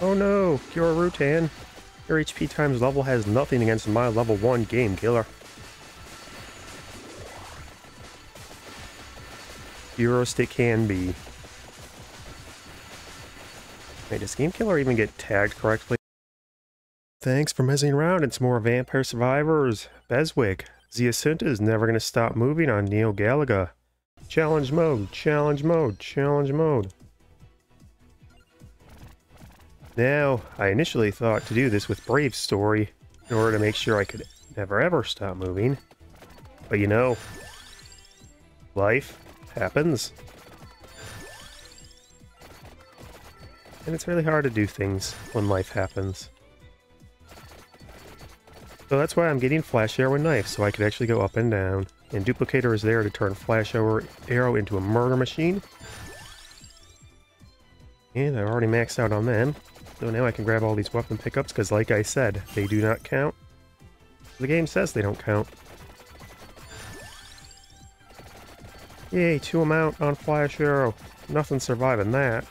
Oh no, Kira Rutan. Your HP times level has nothing against my level 1 game killer. Eurostic can be. Wait, does Game Killer even get tagged correctly? Thanks for messing around. It's more Vampire Survivors. BESWEC. Zi'Assunta is never going to stop moving on Neo Galuga. Challenge mode, challenge mode, challenge mode. Now, I initially thought to do this with Brave story in order to make sure I could never ever stop moving. But you know, life happens. And it's really hard to do things when life happens. So that's why I'm getting Flash Arrow and Knife, so I could actually go up and down. And Duplicator is there to turn Flash Arrow into a murder machine. And I already maxed out on them. So now I can grab all these weapon pickups, because like I said, they do not count. The game says they don't count. Yay, two amount on Flash Arrow. Nothing surviving that.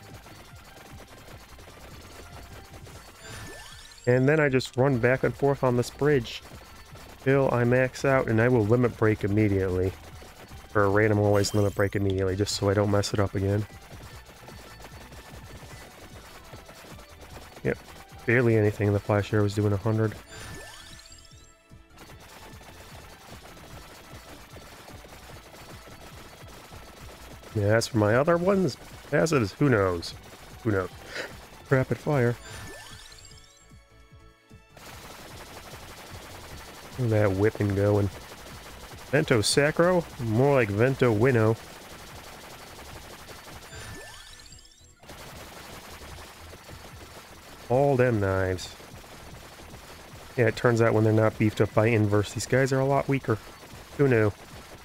And then I just run back and forth on this bridge till I max out, and I will limit break immediately. Or random always limit break immediately, just so I don't mess it up again. Barely anything. The flash arrow was doing 100. Yeah, as for my other ones, as is, who knows? Who knows? Rapid fire. that whipping going. Vento Sacro? More like Vento Winnow. All them knives. Yeah, it turns out when they're not beefed up by inverse, these guys are a lot weaker. Who knew?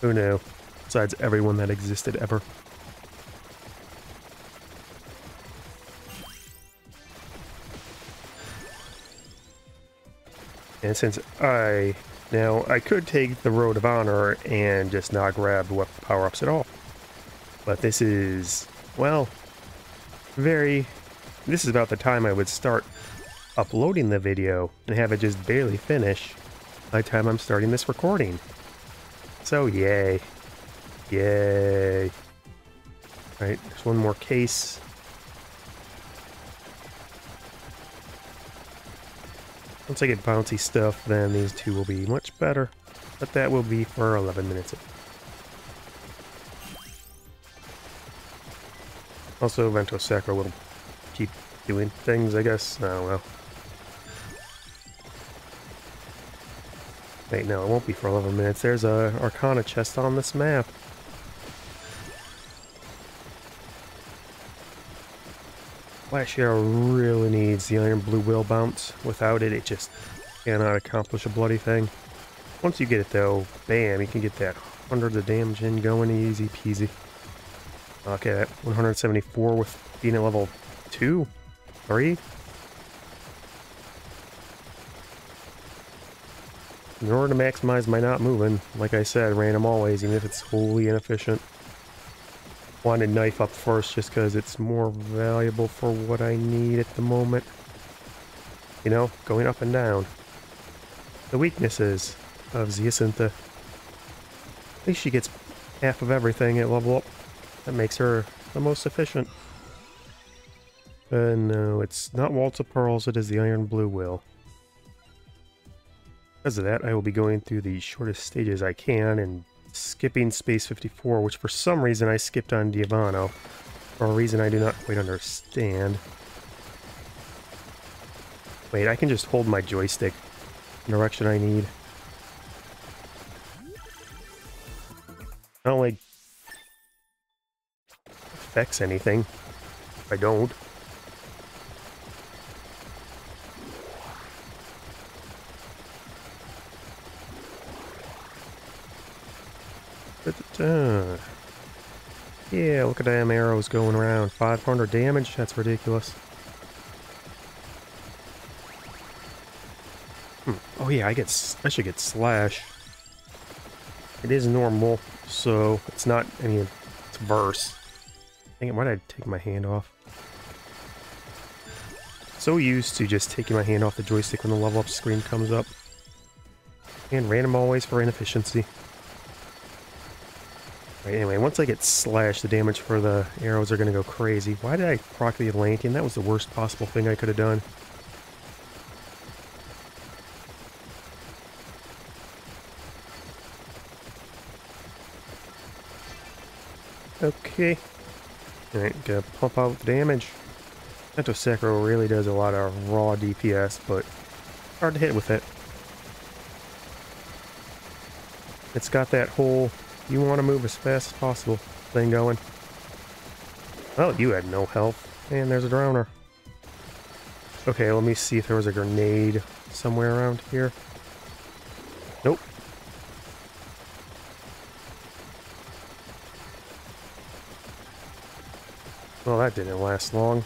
Who knew? Besides everyone that existed ever. And since I... Now, I could take the Road of Honor and just not grab weapon power-ups at all. But this is, well, very... This is about the time I would start uploading the video and have it just barely finish by the time I'm starting this recording. So, yay. Yay. Alright, there's one more case. Once I get bouncy stuff, then these two will be much better. But that will be for 11 minutes. Also, Vento Sacro will keep doing things, I guess. Oh, well. Wait, no, it won't be for 11 minutes. There's a Arcana chest on this map. Flash Arrow really needs the Iron Blue Will bounce. Without it, it just cannot accomplish a bloody thing. Once you get it though, bam, you can get that hundreds of damage in going easy peasy. Okay, that 174 with being at level 2, 3. In order to maximize my not moving, like I said, random always, even if it's wholly inefficient wanted knife up first just because it's more valuable for what I need at the moment. You know, going up and down. The weaknesses of Zi'Assunta. At least she gets half of everything at level up. That makes her the most efficient. Uh, no, it's not Waltz of Pearls, it is the Iron Blue Will. Because of that, I will be going through the shortest stages I can and skipping Space 54, which for some reason I skipped on Diavano. For a reason I do not quite understand. Wait, I can just hold my joystick in the direction I need. I don't like affects anything. I don't. Uh, yeah, look at them arrows going around. 500 damage? That's ridiculous. Hmm. Oh yeah, I get I should get slash. It is normal, so it's not any it's verse. Dang it, why did I take my hand off? so used to just taking my hand off the joystick when the level up screen comes up. And random always for inefficiency. Right, anyway, once I get slashed, the damage for the arrows are going to go crazy. Why did I proc the Atlantean? That was the worst possible thing I could have done. Okay. Alright, gotta pump out the damage. Vento Sacro really does a lot of raw DPS, but hard to hit with it. It's got that whole, you want to move as fast as possible thing going. Oh, you had no health. And there's a drowner. Okay, let me see if there was a grenade somewhere around here. Nope. Well, that didn't last long.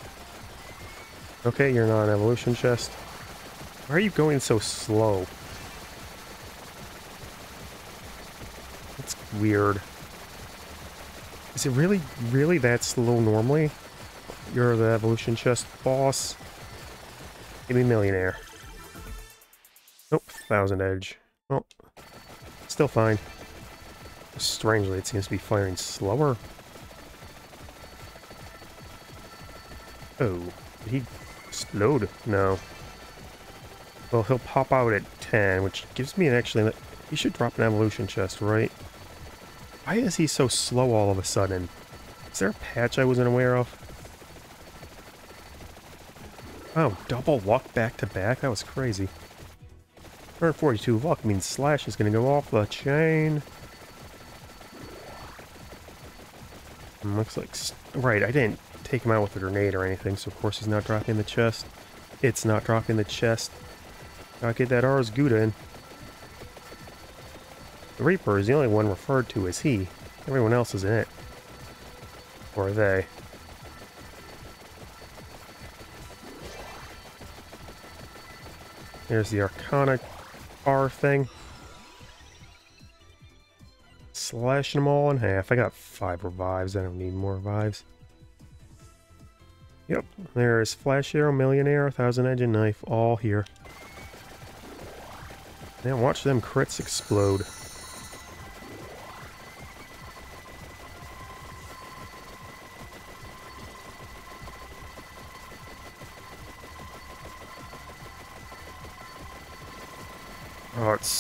Okay, you're not an evolution chest. Why are you going so slow? Weird. Is it really, really that slow normally? You're the evolution chest boss. Give me millionaire. Nope, thousand edge. Well, still fine. Strangely, it seems to be firing slower. Oh, he explode? No. Well, he'll pop out at 10, which gives me an actually... He should drop an evolution chest, right? Why is he so slow all of a sudden? Is there a patch I wasn't aware of? Oh, double luck back to back? That was crazy. 142 luck means Slash is going to go off the chain. Hmm, looks like... Right, I didn't take him out with a grenade or anything, so of course he's not dropping the chest. It's not dropping the chest. Gotta get that Ars Gouda in. The Reaper is the only one referred to as he. Everyone else is in it. Or they. There's the Arcana bar thing. Slashing them all in half. I got five revives. I don't need more revives. Yep, there's Flash Arrow, Millionaire, Thousand Edge, and Knife, all here. Now watch them crits explode.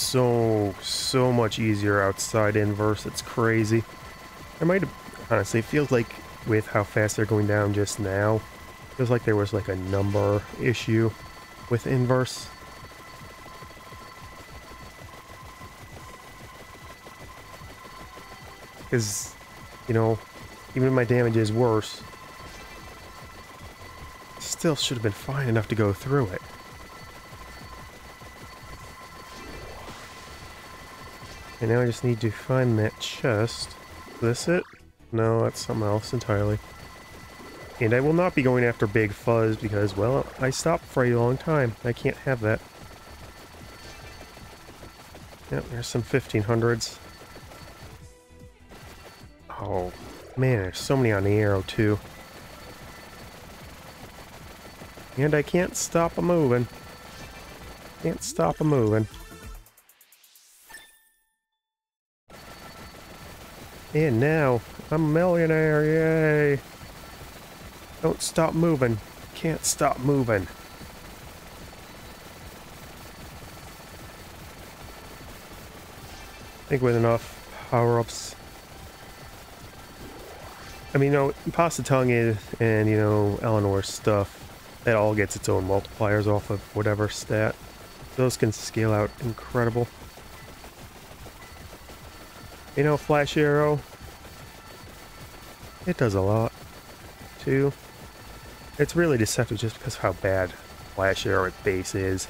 So, so much easier outside inverse. It's crazy. I might have, honestly, it feels like with how fast they're going down just now, Feels like there was like a number issue with inverse. Because, you know, even if my damage is worse, still should have been fine enough to go through it. And now I just need to find that chest. Is this it? No, that's something else entirely. And I will not be going after Big Fuzz because, well, I stopped for a long time. I can't have that. Yep, there's some 1500s. Oh, man, there's so many on the arrow, too. And I can't stop a moving. Can't stop a moving. And now, I'm a millionaire, yay! Don't stop moving. Can't stop moving. I think with enough power-ups. I mean, you know, Pasta Tongue is, and, you know, Eleanor's stuff, that all gets its own multipliers off of whatever stat. Those can scale out incredible. You know, Flash Arrow, it does a lot, too. It's really deceptive just because of how bad Flash Arrow at base is.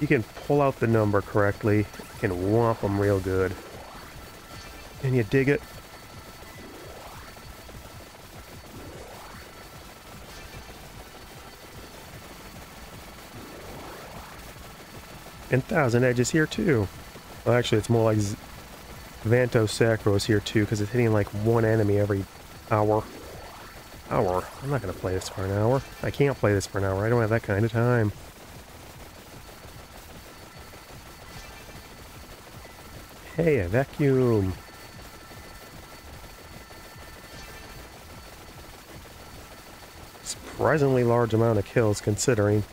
You can pull out the number correctly, you can whomp them real good. And you dig it? And Thousand Edges here too. Well, actually, it's more like Vento Sacro is here too, because it's hitting like one enemy every hour. Hour. I'm not going to play this for an hour. I can't play this for an hour. I don't have that kind of time. Hey, a vacuum. Surprisingly large amount of kills considering.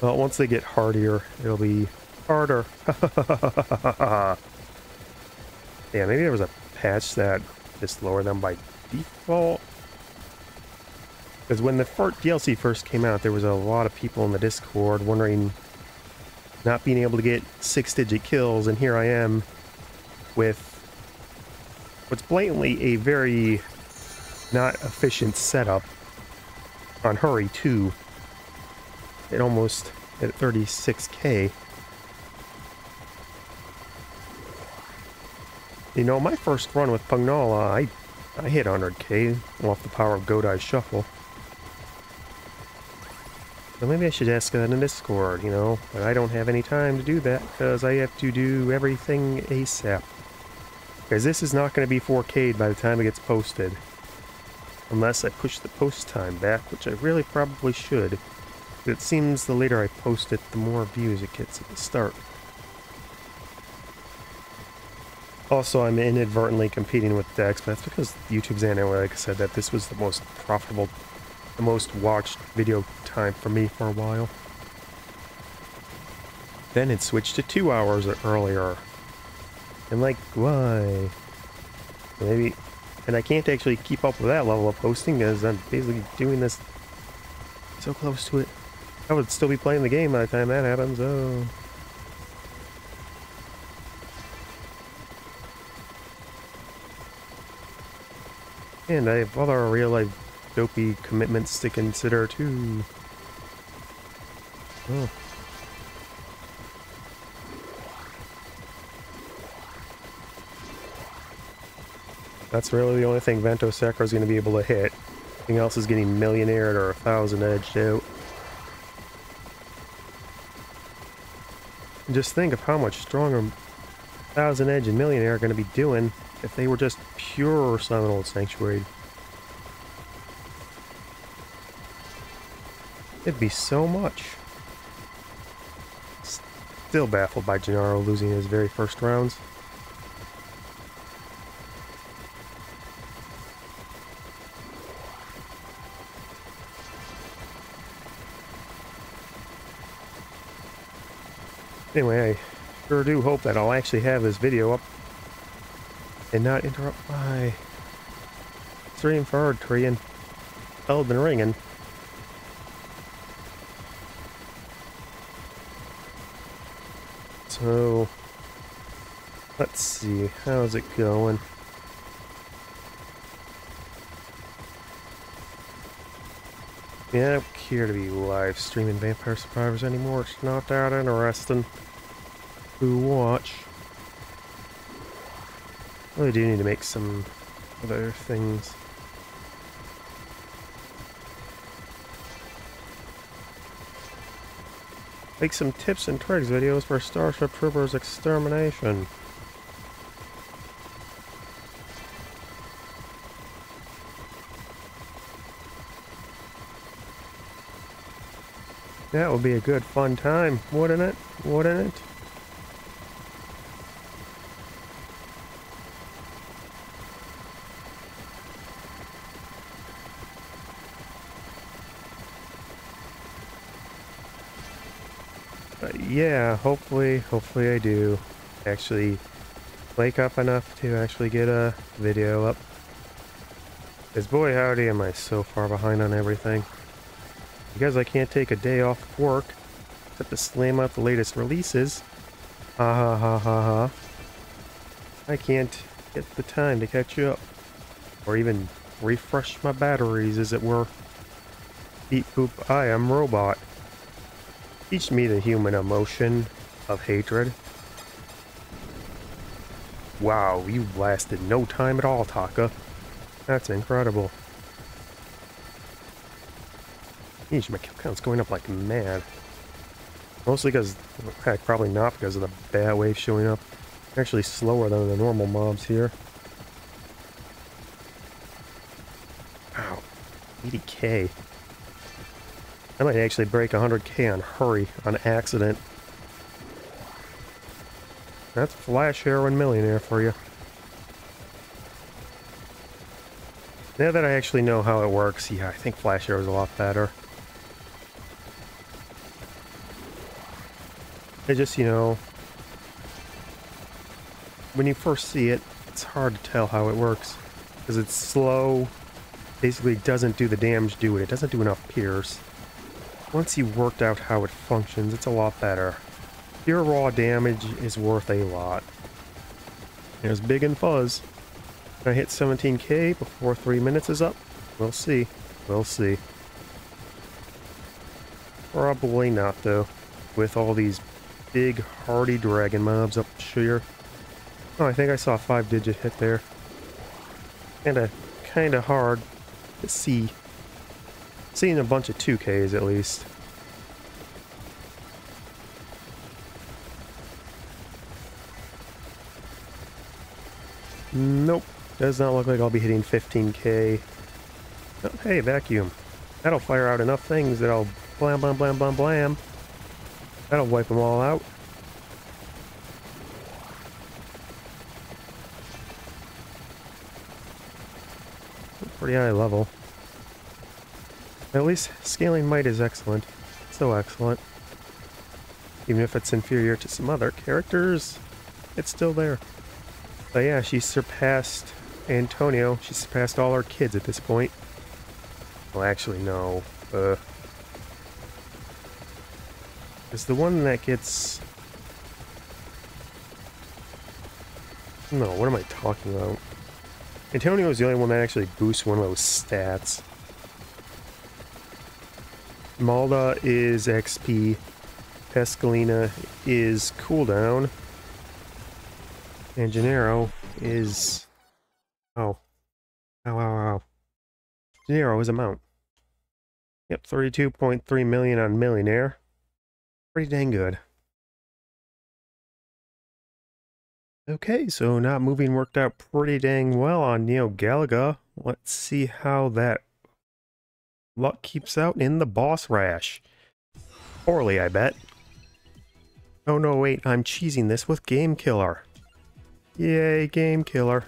Well, once they get hardier, it'll be harder. yeah, maybe there was a patch that just lowered them by default. Because when the DLC first came out, there was a lot of people in the Discord wondering, not being able to get six-digit kills, and here I am with what's blatantly a very not efficient setup on Hurry 2 at almost at 36k. You know, my first run with Pugnala, uh, I, I hit 100k off the power of Godai's Shuffle. So maybe I should ask that in Discord, you know, but I don't have any time to do that because I have to do everything ASAP. Because this is not going to be 4K'd by the time it gets posted. Unless I push the post time back, which I really probably should. But it seems the later I post it, the more views it gets at the start. Also, I'm inadvertently competing with Dex, but that's because YouTube's analytics said that this was the most profitable, the most watched video time for me for a while. Then it switched to two hours earlier. And like, why? Maybe and I can't actually keep up with that level of posting because I'm basically doing this so close to it. I would still be playing the game by the time that happens, oh. And I have other real-life dopey commitments to consider, too. Oh. That's really the only thing Vento Sacro is going to be able to hit. Everything else is getting millionaired or a thousand edged out. And just think of how much stronger Thousand Edge and Millionaire are going to be doing if they were just pure Silent Old Sanctuary. It'd be so much. Still baffled by Gennaro losing his very first rounds. Anyway, I sure do hope that I'll actually have this video up and not interrupt my stream for tree and Elden Ringing. So, let's see, how's it going? Yeah, I don't care to be live streaming Vampire Survivors anymore. It's not that interesting to watch. Really do need to make some other things. Make some tips and tricks videos for Starship Troopers extermination. That would be a good fun time, wouldn't it? Wouldn't it? Yeah, hopefully, hopefully I do actually wake up enough to actually get a video up. Because boy howdy am I so far behind on everything. Because I can't take a day off work except to slam out the latest releases. Ha ha ha ha ha. I can't get the time to catch up. Or even refresh my batteries as it were. Beep boop, I am robot. Teach me the human emotion of hatred. Wow, you lasted no time at all, Taka. That's incredible. Yeesh, my kill count's going up like mad. Mostly because, heck, probably not because of the bat wave showing up. Actually slower than the normal mobs here. Wow, 80k. I might actually break 100k on hurry on accident. That's Flash Heroin Millionaire for you. Now that I actually know how it works, yeah, I think Flash Arrow is a lot better. It just, you know, when you first see it, it's hard to tell how it works. Because it's slow, basically doesn't do the damage do it. It doesn't do enough pierce. Once you've worked out how it functions, it's a lot better. Pure raw damage is worth a lot. There's Big and Fuzz. Can I hit 17k before three minutes is up? We'll see. We'll see. Probably not, though. With all these big, hardy dragon mobs up here. Oh, I think I saw a five-digit hit there. Kinda, kinda hard to see. Seeing a bunch of 2Ks at least. Nope. Does not look like I'll be hitting 15k. Oh, hey, vacuum. That'll fire out enough things that I'll blam, blam, blam, blam, blam. That'll wipe them all out. Pretty high level. At least scaling might is excellent. So excellent. Even if it's inferior to some other characters, it's still there. But yeah, she surpassed Antonio. She surpassed all our kids at this point. Well, actually, no. Uh, is the one that gets... No, what am I talking about? Antonio is the only one that actually boosts one of those stats. Malda is XP. Escalina is cooldown. And Gennaro is... Oh. oh, oh, oh ow, ow, ow. Gennaro is a mount. Yep, 32.3 million on Millionaire. Pretty dang good. Okay, so not moving worked out pretty dang well on Neo Galuga. Let's see how that luck keeps out in the boss rash. Poorly, I bet. Oh no, wait, I'm cheesing this with Game Killer. Yay, Game Killer.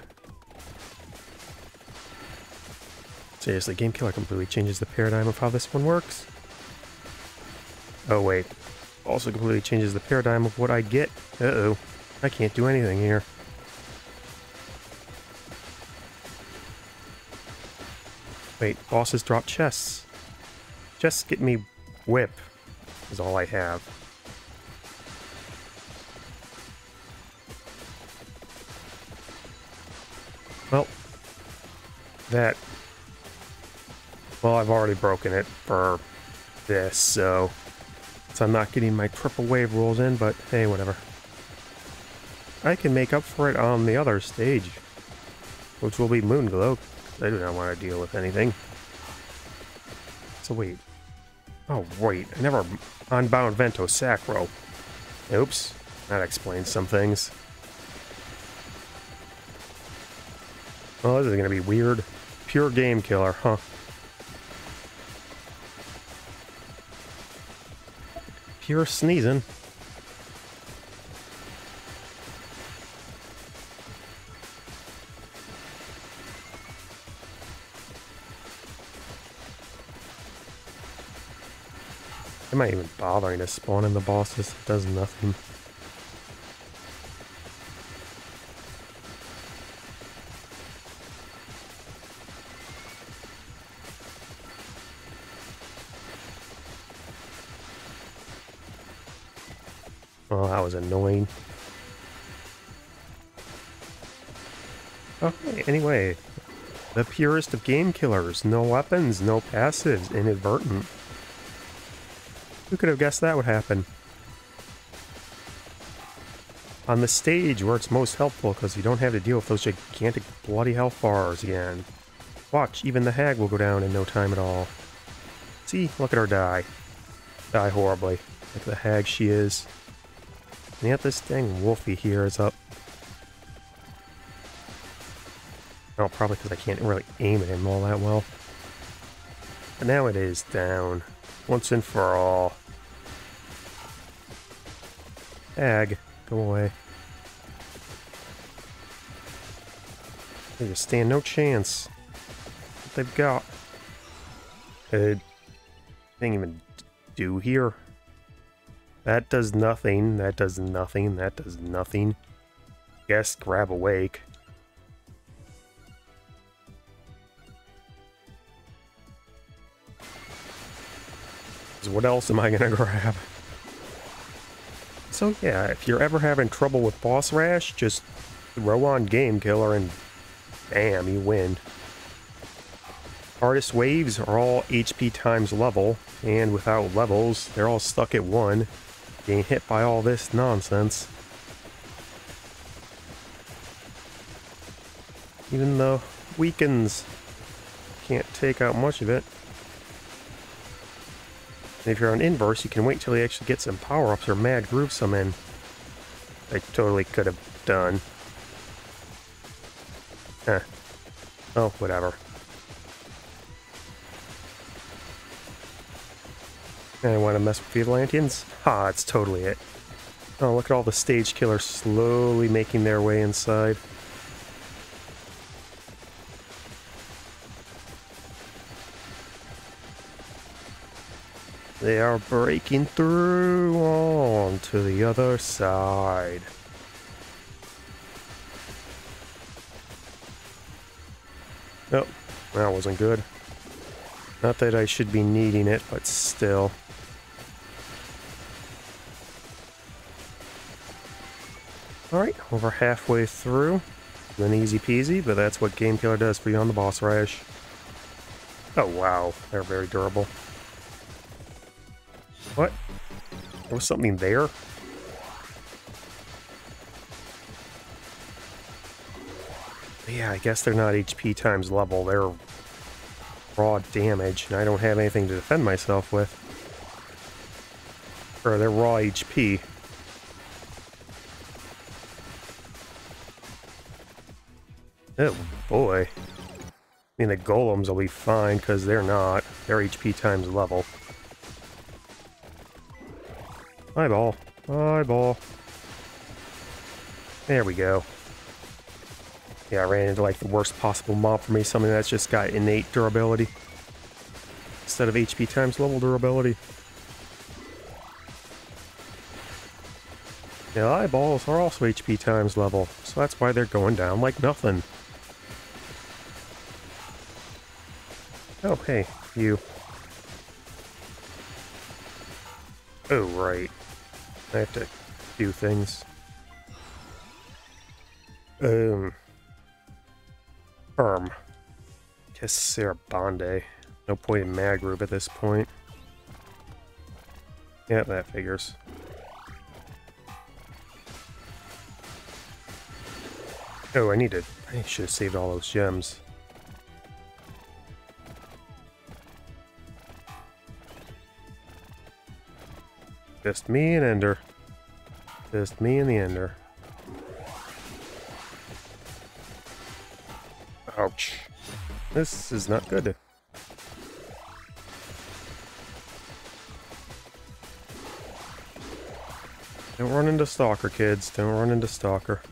Seriously, Game Killer completely changes the paradigm of how this one works. Oh wait, also completely changes the paradigm of what I get. Uh-oh. I can't do anything here. Wait, bosses drop chests. Just get me whip, is all I have. Well, that... Well, I've already broken it for this, so... So I'm not getting my triple wave rolls in, but hey, whatever. I can make up for it on the other stage, which will be Moon Moonglow. I do not want to deal with anything. So wait. Oh, wait. I never unbound Vento Sacro. Oops. That explains some things. Oh, this is going to be weird. Pure game killer, huh? Pure sneezing. Am I even bothering to spawn in the bosses? It does nothing. Oh, that was annoying. Okay, anyway. The purest of game killers. No weapons, no passives, inadvertent. Who could have guessed that would happen? On the stage where it's most helpful because you don't have to deal with those gigantic bloody health bars again. Watch, even the hag will go down in no time at all. See, look at her die. Die horribly, like the hag she is. And yet this dang wolfie here is up. Oh, probably because I can't really aim at him all that well. But now it is down. Once and for all. Ag, go away. They just stand no chance. What they've got. It didn't even do here. That does nothing. That does nothing. That does nothing. Guess grab awake. What else am I gonna grab? So yeah, if you're ever having trouble with boss rash, just throw on Game Killer and bam, you win. Hardest waves are all HP times level, and without levels, they're all stuck at 1, being hit by all this nonsense. Even the weakens can't take out much of it. And if you're on inverse, you can wait till he actually gets some power-ups or mad groove some in. I totally could have done. Oh, whatever. I want to mess with the Atlanteans? Ha, it's totally it. Oh, look at all the stage killers slowly making their way inside. They are breaking through on to the other side. Nope, that wasn't good. Not that I should be needing it, but still. Alright, over halfway through. An easy peasy, but that's what Game Killer does for you on the boss rush. Oh wow, they're very durable. There was something there? Yeah, I guess they're not HP times level. They're raw damage, and I don't have anything to defend myself with. Or they're raw HP. Oh boy. I mean, the golems will be fine because they're not. They're HP times level. Eyeball. Eyeball. There we go. Yeah, I ran into like the worst possible mob for me, something that's just got innate durability. Instead of HP times level durability. Yeah, eyeballs are also HP times level, so that's why they're going down like nothing. Oh, hey, you. Oh, right. I have to do things. Um. Firm. Kiss Sarah Bonde. No point in mag at this point. Yeah, that figures. Oh, I need to... I should have saved all those gems. Just me and Ender. Just me and the Ender. Ouch. This is not good. Don't run into Stalker, kids. Don't run into Stalker.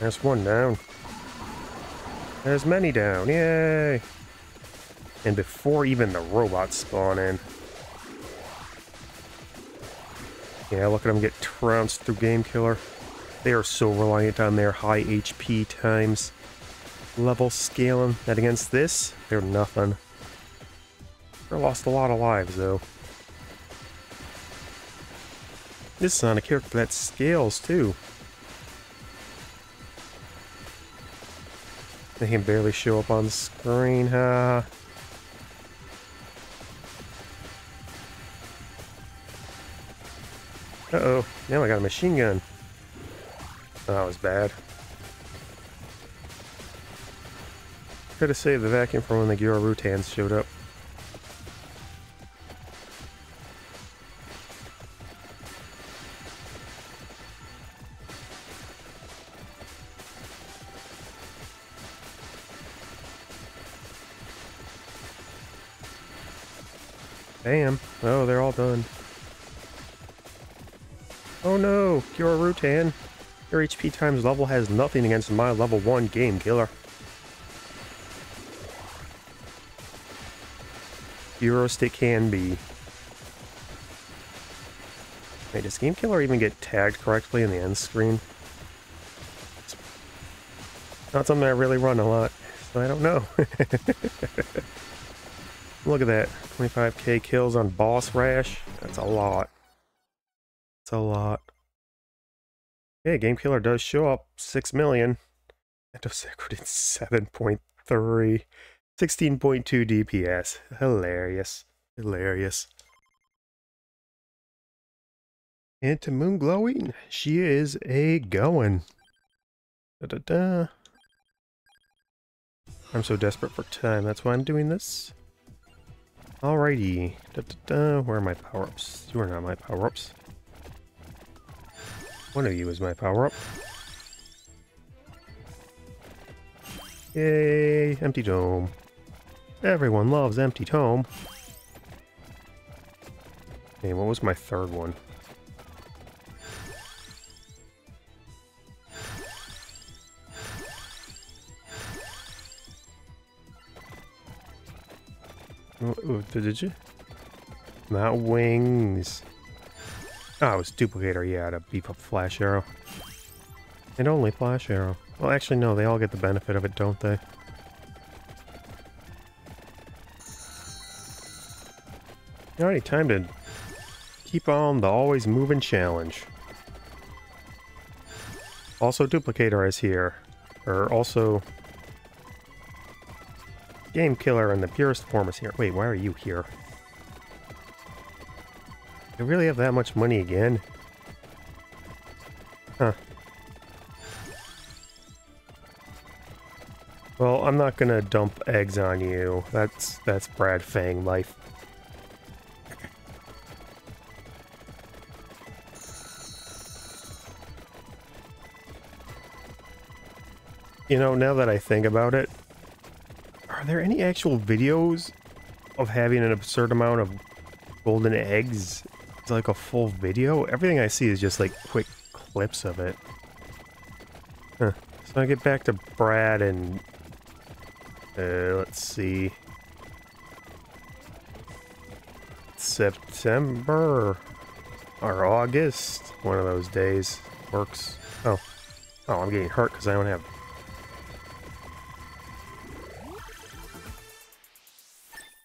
There's one down. There's many down, yay! And before even the robots spawn in. Yeah, look at them get trounced through Game Killer. They are so reliant on their high HP times level scaling that against this, they're nothing. They lost a lot of lives, though. This is on a character that scales, too. They can barely show up on the screen, huh? Uh-oh, now I got a machine gun. Oh, that was bad. Could have saved the vacuum from when the Gyro-Rutans showed up. HP times level has nothing against my level 1 game killer. Eurostic can be. Wait, does Game Killer even get tagged correctly in the end screen? It's not something I really run a lot, so I don't know. Look at that. 25k kills on Boss Rash. That's a lot. That's a lot. Yeah, Game Killer does show up. 6 million. Endosecret 7.3. 16.2 DPS. Hilarious. Hilarious. And to Moon Glowing, she is a going. Da da da. I'm so desperate for time, that's why I'm doing this. Alrighty. Da da da. Where are my power-ups? You are not my power-ups. One of you is my power-up. Yay, empty tome. Everyone loves empty tome. Hey, what was my third one? Oh, did you? Not wings. Oh, it was duplicator, yeah, to beef up Flash Arrow. And only Flash Arrow. Well, actually, no, they all get the benefit of it, don't they? Alrighty, time to keep on the always moving challenge. Also, Duplicator is here. Or also... Game Killer in the purest form is here. Wait, why are you here? I really have that much money again? Huh. Well, I'm not gonna dump eggs on you. That's that's Brad Fang life. You know, now that I think about it, are there any actual videos of having an absurd amount of golden eggs like a full video. Everything I see is just like quick clips of it. Huh. So I get back to Brad and uh, let's see. September or August, one of those days works. Oh, oh, I'm getting hurt because I don't have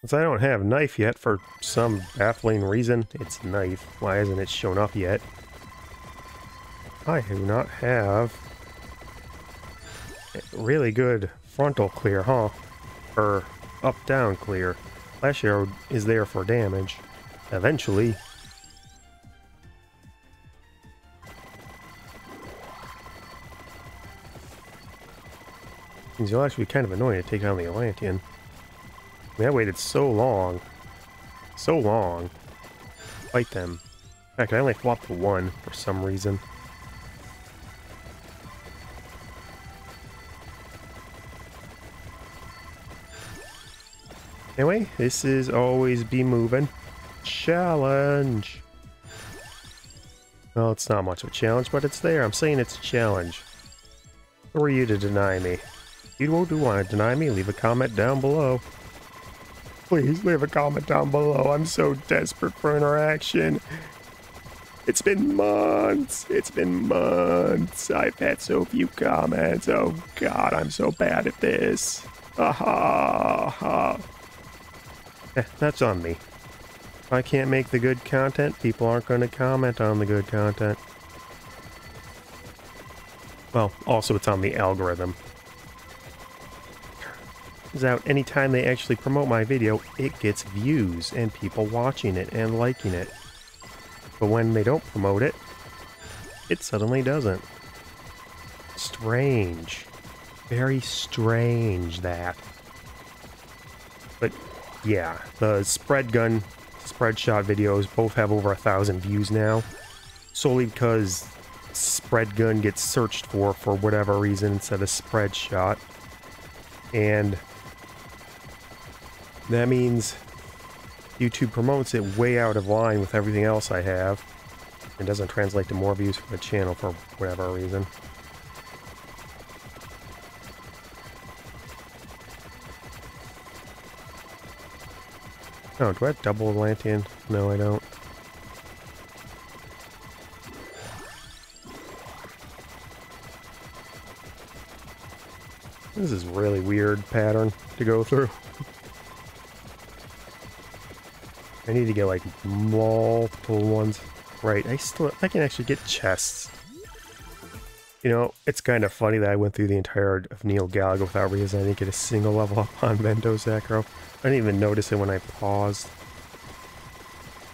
Since I don't have knife yet for some baffling reason, it's knife. Why hasn't it shown up yet? I do not have really good frontal clear, huh? Or up-down clear. Flash arrow is there for damage. Eventually. Will actually be kind of annoying to take on the Atlantean. I, mean, I waited so long. So long. Fight them. In fact, I only flopped one for some reason. Anyway, this is always be moving. Challenge! Well, it's not much of a challenge, but it's there. I'm saying it's a challenge. Who are you to deny me? If you do want to deny me, leave a comment down below. Please leave a comment down below. I'm so desperate for interaction. It's been months. It's been months. I've had so few comments. Oh god, I'm so bad at this. Aha. ha. Eh, that's on me. If I can't make the good content, people aren't going to comment on the good content. Well, also it's on the algorithm out anytime they actually promote my video, it gets views and people watching it and liking it. But when they don't promote it, it suddenly doesn't. Strange. Very strange that. But yeah, the spread gun, spread shot videos both have over a thousand views now. Solely because spread gun gets searched for for whatever reason instead of spread shot. And that means YouTube promotes it way out of line with everything else I have. It doesn't translate to more views for the channel for whatever reason. Oh, do I have double Atlantean? No, I don't. This is really weird pattern to go through. I need to get like multiple ones. Right, I still I can actually get chests. You know, it's kind of funny that I went through the entire of Neo Galuga without realizing I didn't get a single level up on Vento Sacro. I didn't even notice it when I paused.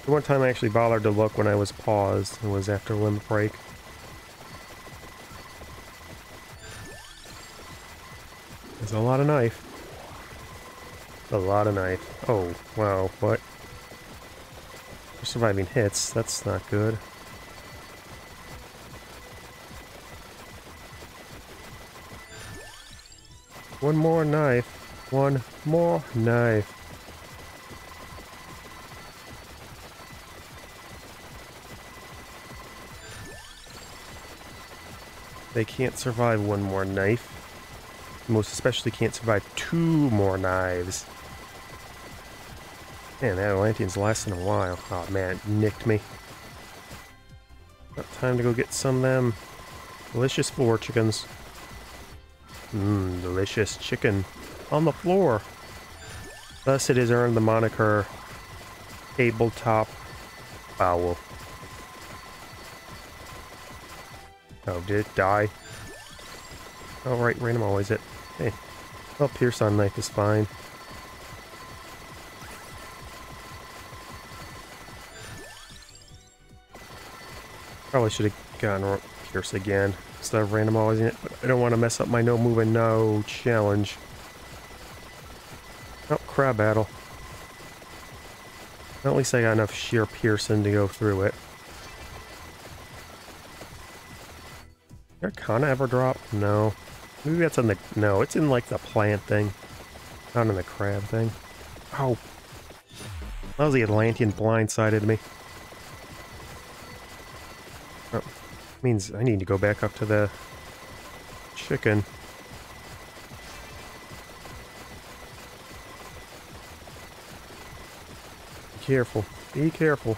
The one time I actually bothered to look when I was paused it was after limit break. There's a lot of knife. A lot of knife. Oh, wow, what? Surviving hits, that's not good. One more knife. One more knife. They can't survive one more knife. Most especially can't survive two more knives. Man, that Atlantean's lasting a while. Oh man, it nicked me. Got time to go get some of them delicious floor chickens. Mmm, delicious chicken on the floor. Thus it has earned the moniker tabletop fowl. Oh, did it die? Oh, right, random always it. Hey, well, Pierce on knife is fine. Probably should have gotten Pierce again instead of randomizing it, but I don't want to mess up my no move and no challenge. Oh, crab battle. At least I got enough sheer Pearson to go through it. Did Arcana ever drop? No. Maybe that's in the... No, it's in like the plant thing. Not in the crab thing. Oh. That was the Atlantean blindsided me. Means I need to go back up to the chicken. Be careful. Be careful.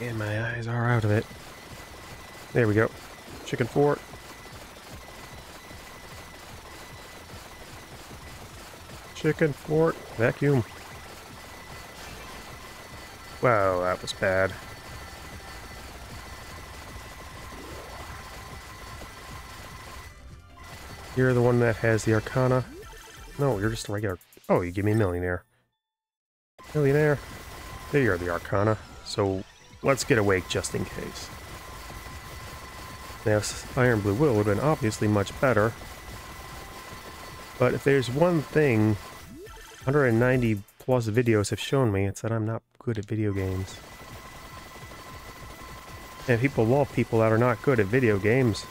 And my eyes are out of it. There we go. Chicken fort. Chicken fort. Vacuum. Wow, that was bad. You're the one that has the Arcana. No, you're just a regular... Oh, you give me a Millionaire. Millionaire. There you are, the Arcana. So, let's get awake just in case. Now, Iron Blue Will would have been obviously much better. But if there's one thing 190 plus videos have shown me, it's that I'm not good at video games. And people love people that are not good at video games.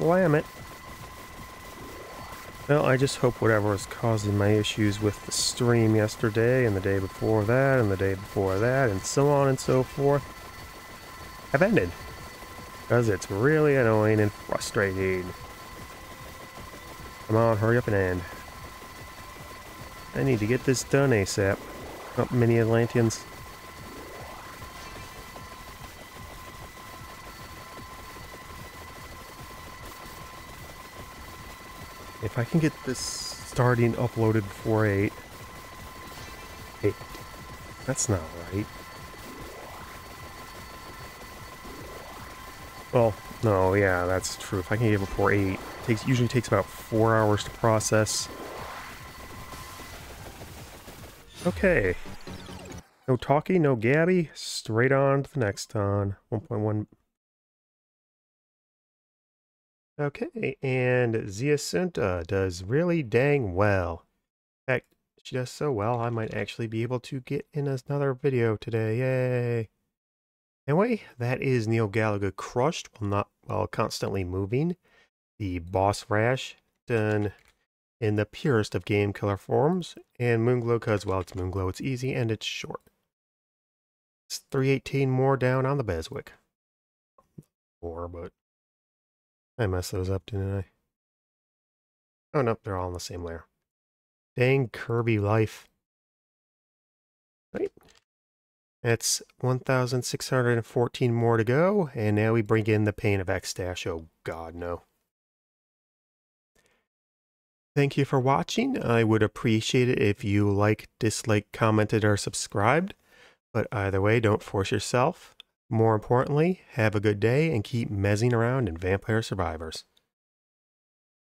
Slam it. Well, I just hope whatever is causing my issues with the stream yesterday and the day before that and the day before that and so on and so forth have ended. Because it's really annoying and frustrating. Come on, hurry up and end. I need to get this done ASAP. Oh, mini Atlanteans. I can get this starting uploaded before 8... 8. That's not right. Well, no, yeah, that's true. If I can get it before 8, it takes, usually takes about 4 hours to process. Okay. No talking, no Gabby. Straight on to the next on. 1.1 Okay, and Zi'Assunta does really dang well. In fact, she does so well, I might actually be able to get in another video today. Yay! Anyway, that is Neo Galuga crushed while not while constantly moving. The boss rash done in the purest of game killer forms, and Moonglow because well it's Moonglow, it's easy and it's short. It's 318 more down on the BESWEC. Four, but I messed those up, didn't I? Oh, nope, they're all in the same layer. Dang Kirby life. Right. That's 1,614 more to go, and now we bring in the pain of X-Stash. Oh, God, no. Thank you for watching. I would appreciate it if you liked, disliked, commented, or subscribed. But either way, don't force yourself. More importantly, have a good day and keep mezzing around in Vampire Survivors.